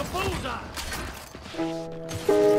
It's a bullseye!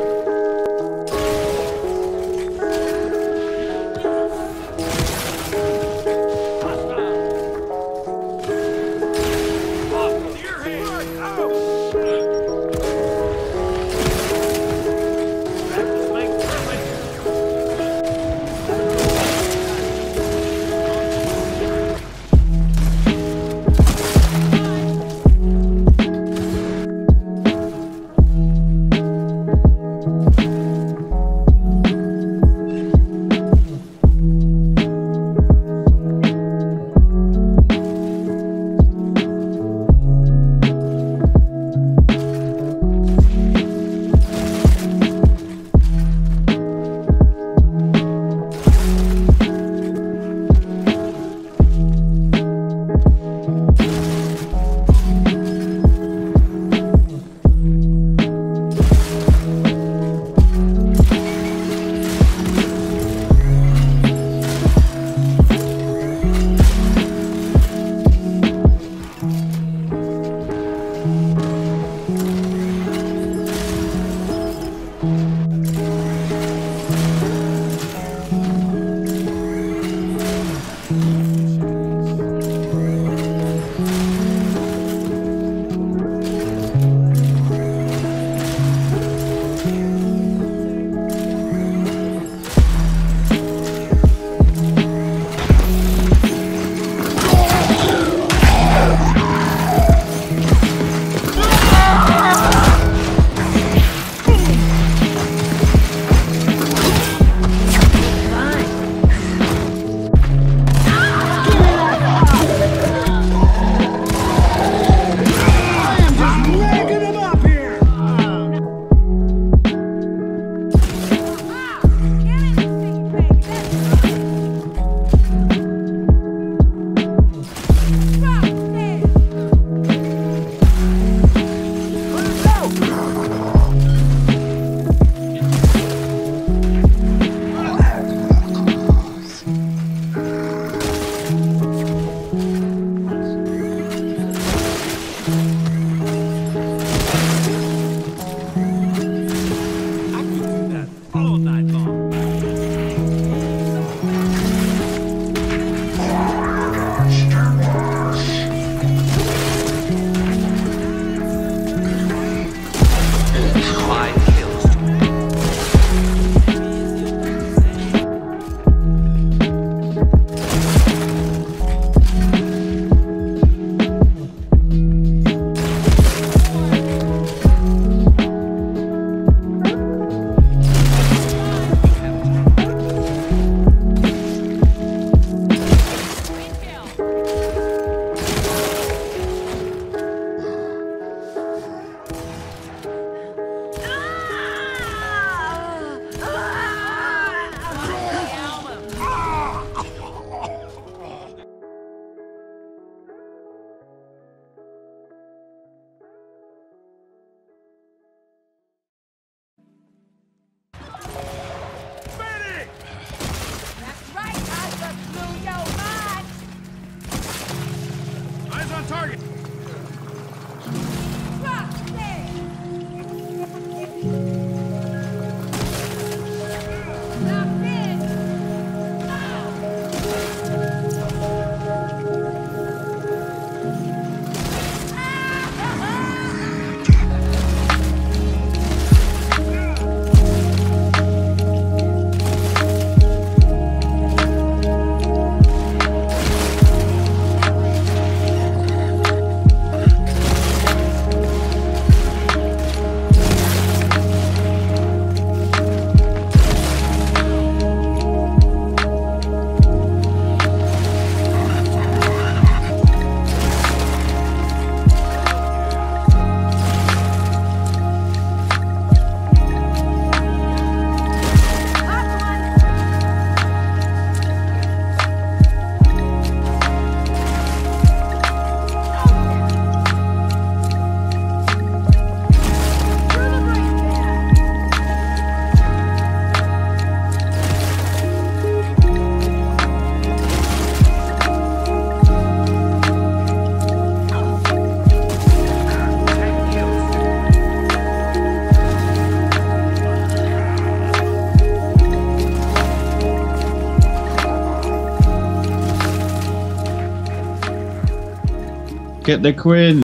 Get the queen.